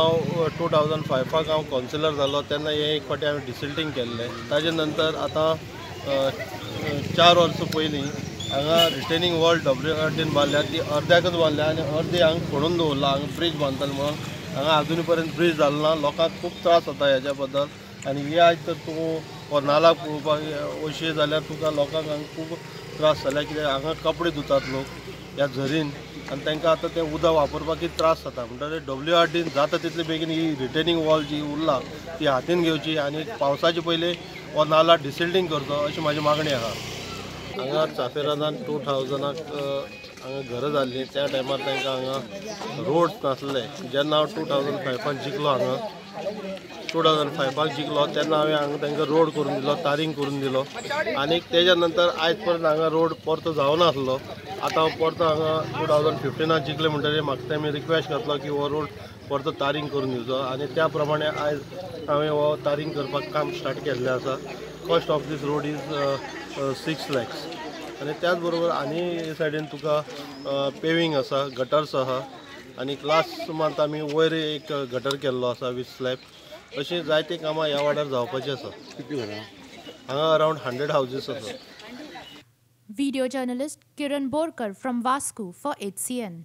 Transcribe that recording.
हांव two thousand फायफाक हांव councillor जालो तेन्ना हे एक फावटी हांवें डिसिल्टींग केल्लें ताजे नंतर आतां चार वर्सां पयलीं हांगा रिटेनिंग वॉल डब्ल्यू आर टीन बांदल्या ती अर्द्याकच बांदल्या आनी अर्दी हांगा फोडून दवरला हांगा ब्रीज बांदतले म्हणून. हांगा आजून पर्यंत ब्रीज जालो ना लोकांक खूब त्रास जाता हेज्या बद्दल आनी हे आयज तर तूं हो नाला पळोवपाक अशें जाल्यार तुका लोकांक हांगा खूब त्रास जाल्या कित्याक हांगा कपडे धुतात लोक ह्या झरीन. आनी तांकां आतां तें उदक वापरपाक त्रास जाता. म्हणटकीर डब्ल्यू आर डीन जाता तितले बेगीन ही रिटेनिंग वॉल जी उरला ती हातीन घेवची आनी पावसाचे पयलीं हो नाला डिसिल्टींग करचो अशी म्हाजी मागणी आहा. हांगा चाफेरानान टू थावजंडाक हांगा घरां जाल्लीं. त्या टायमार तांकां हांगा रोड्स नासले. जेन्ना हांव टू थावजंड फायफान जिखलो हांगा टू थावजंड फायफाक जिखलो तेन्ना हांवें हांगा तांकां रोड करून दिलो तारींग करून दिलो. आनी तेज्या नंतर आयज पर्यंत हांगा रोड परतो जावना आसलो. आतां हांव परतो हांगा टू थावजंड फिफ्टिनाक जिंकले म्हणटरी म्हाका तेमी रिक्वेस्ट घातलो की हो रोड परतो तारींग करून दिवचो आनी त्या प्रमाणे आयज हांवें हो तारींग करपाक काम स्टार्ट केल्लें आसा cost of this road is six lakhs आनी त्याच बरोबर आनी हे सायडीन तुका पेविंग आसा गटर्स आहा आनी लास्ट मंथ आमी वयर एक गटर केल्लो आसा वीथ स्लॅब अशी जायती कामं या वाड्यावर जावपाची असत हांगा अराउंड हंड्रेड हाऊसीस असत video journalist Kiran Borkar from Vasco for H C N